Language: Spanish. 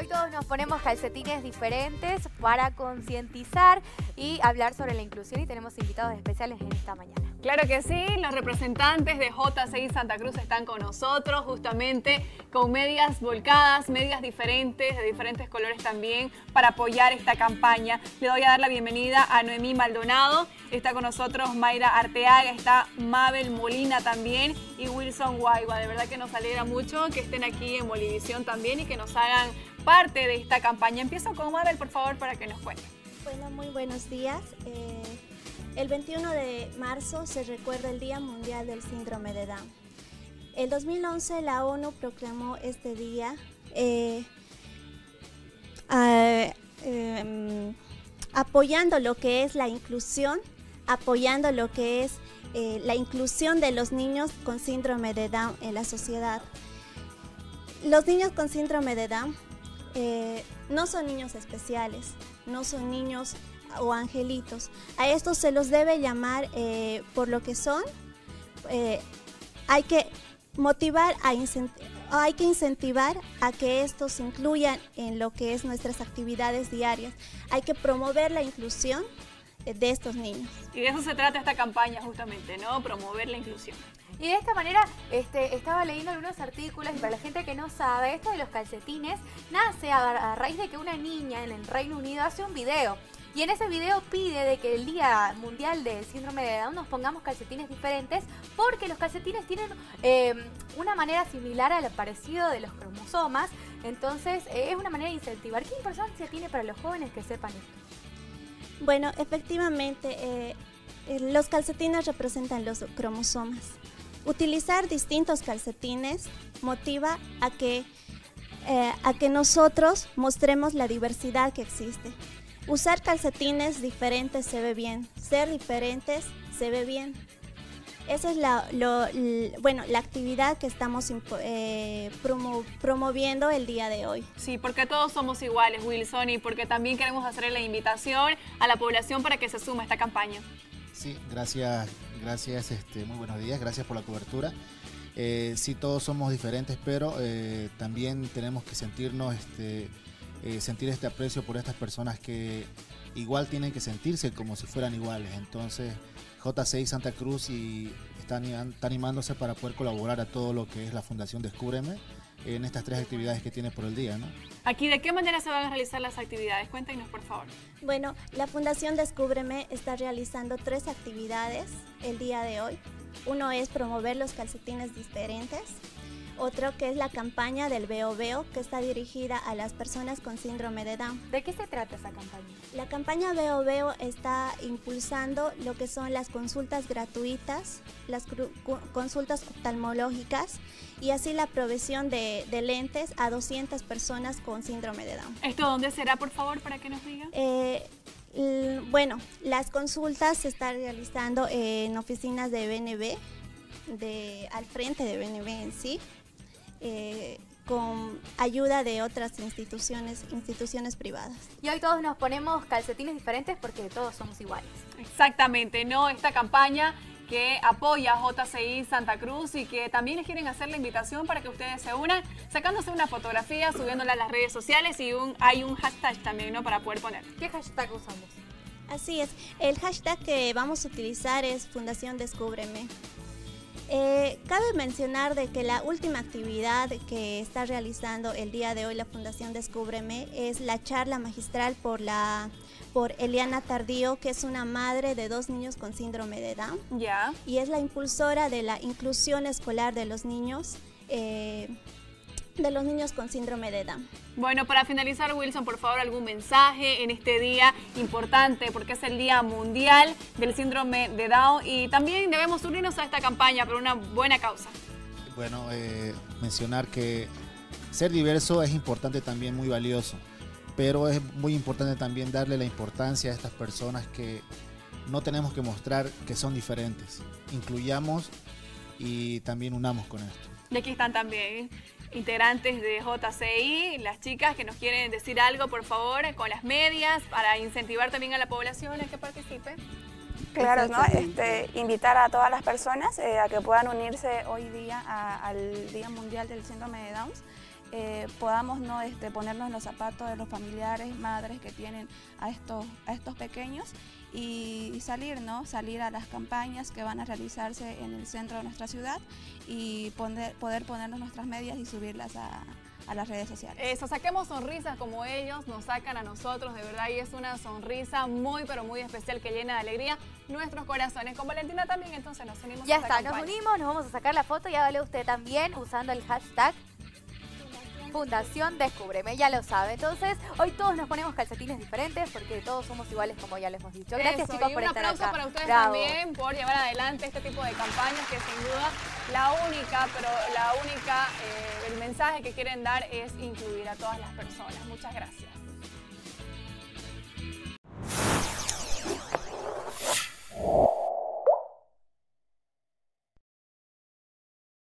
hoy todos nos ponemos calcetines diferentes para concientizar y hablar sobre la inclusión y tenemos invitados especiales en esta mañana. Claro que sí, los representantes de J6 Santa Cruz están con nosotros justamente con medias volcadas, medias diferentes, de diferentes colores también, para apoyar esta campaña. Le doy a dar la bienvenida a Noemí Maldonado, está con nosotros Mayra Arteaga, está Mabel Molina también y Wilson Guayba. De verdad que nos alegra mucho que estén aquí en Bolivisión también y que nos hagan parte de esta campaña. Empiezo con Mabel, por favor, para que nos cuente. Bueno, muy buenos días. Eh, el 21 de marzo se recuerda el Día Mundial del Síndrome de Down. El 2011 la ONU proclamó este día eh, em, apoyando lo que es la inclusión, apoyando lo que es eh, la inclusión de los niños con síndrome de Down en la sociedad. Los niños con síndrome de Down eh, no son niños especiales, no son niños o angelitos. A estos se los debe llamar eh, por lo que son. hay que motivar a hay que incentivar a que estos se incluyan en lo que es nuestras actividades diarias. Hay que promover la inclusión de estos niños. Y de eso se trata esta campaña justamente, ¿no? Promover la inclusión. Y de esta manera este, estaba leyendo algunos artículos y para la gente que no sabe, esto de los calcetines nace a, raíz de que una niña en el Reino Unido hace un video. Y en ese video pide de que el Día Mundial del Síndrome de Down nos pongamos calcetines diferentes porque los calcetines tienen eh, una manera similar al parecido de los cromosomas. Entonces eh, es una manera de incentivar. ¿Qué importancia tiene para los jóvenes que sepan esto? Bueno, efectivamente, eh, eh, los calcetines representan los cromosomas. Utilizar distintos calcetines motiva a que, eh, a que nosotros mostremos la diversidad que existe. Usar calcetines diferentes se ve bien, ser diferentes se ve bien. Esa es la, bueno, la actividad que estamos eh, promoviendo el día de hoy. Sí, porque todos somos iguales, Wilson, y porque también queremos hacerle la invitación a la población para que se suma a esta campaña. Sí, gracias, gracias, este, muy buenos días, gracias por la cobertura. Eh, sí, todos somos diferentes, pero eh, también tenemos que sentirnos, este, eh, sentir este aprecio por estas personas que igual tienen que sentirse como si fueran iguales. Entonces, J6 Santa Cruz y está, animándose para poder colaborar a todo lo que es la Fundación Descúbreme en estas tres actividades que tiene por el día. ¿no? Aquí, ¿de qué manera se van a realizar las actividades? Cuéntanos, por favor. Bueno, la Fundación Descúbreme está realizando tres actividades el día de hoy. Uno es promover los calcetines diferentes, otro que es la campaña del Veo Veo, que está dirigida a las personas con síndrome de Down. ¿De qué se trata esa campaña? La campaña Veo Veo está impulsando lo que son las consultas gratuitas, las consultas oftalmológicas y así la provisión de, lentes a 200 personas con síndrome de Down. ¿Esto dónde será, por favor, para que nos digan? Eh, bueno, las consultas se están realizando en oficinas de BNB, de, al frente de BNB en sí. Eh, con ayuda de otras instituciones, instituciones privadas. Y hoy todos nos ponemos calcetines diferentes porque todos somos iguales. Exactamente, ¿no? Esta campaña que apoya a JCI Santa Cruz y que también les quieren hacer la invitación para que ustedes se unan, sacándose una fotografía, subiéndola a las redes sociales y un, hay un hashtag también, ¿no? Para poder poner. ¿Qué hashtag usamos? Así es, el hashtag que vamos a utilizar es Fundación Descúbreme. Cabe mencionar de que la última actividad que está realizando el día de hoy la Fundación Descúbreme es la charla magistral por la por Eliana Tardío, que es una madre de dos niños con síndrome de Down. Ya. Y es la impulsora de la inclusión escolar de los niños. Eh, de los niños con síndrome de Down. Bueno, para finalizar, Wilson, por favor, algún mensaje en este día importante, porque es el Día Mundial del Síndrome de Down y también debemos unirnos a esta campaña por una buena causa. Bueno, eh, mencionar que ser diverso es importante también, muy valioso, pero es muy importante también darle la importancia a estas personas que no tenemos que mostrar que son diferentes. Incluyamos y también unamos con esto. Y aquí están también integrantes de JCI, las chicas que nos quieren decir algo, por favor, con las medias, para incentivar también a la población a que participe. Claro, ¿no? Este, invitar a todas las personas eh, a que puedan unirse hoy día al Día Mundial del Síndrome de Downs eh, podamos ¿no? este, ponernos en los zapatos de los familiares, madres que tienen a estos, a estos pequeños y, salir, ¿no? Salir a las campañas que van a realizarse en el centro de nuestra ciudad y poder, poder ponernos nuestras medias y subirlas a, a las redes sociales. Eso, saquemos sonrisas como ellos nos sacan a nosotros, de verdad, y es una sonrisa muy, pero muy especial que llena de alegría nuestros corazones. Con Valentina también, entonces nos unimos. Ya está, nos unimos, nos vamos a sacar la foto y hágale usted también usando el hashtag Fundación Descúbreme, ya lo sabe. Entonces, hoy todos nos ponemos calcetines diferentes porque todos somos iguales como ya les hemos dicho. Gracias chicos por estar acá. Un aplauso para ustedes también por llevar adelante este tipo de campañas que sin duda la única, pero la única, eh, el mensaje que quieren dar es incluir a todas las personas. Muchas gracias.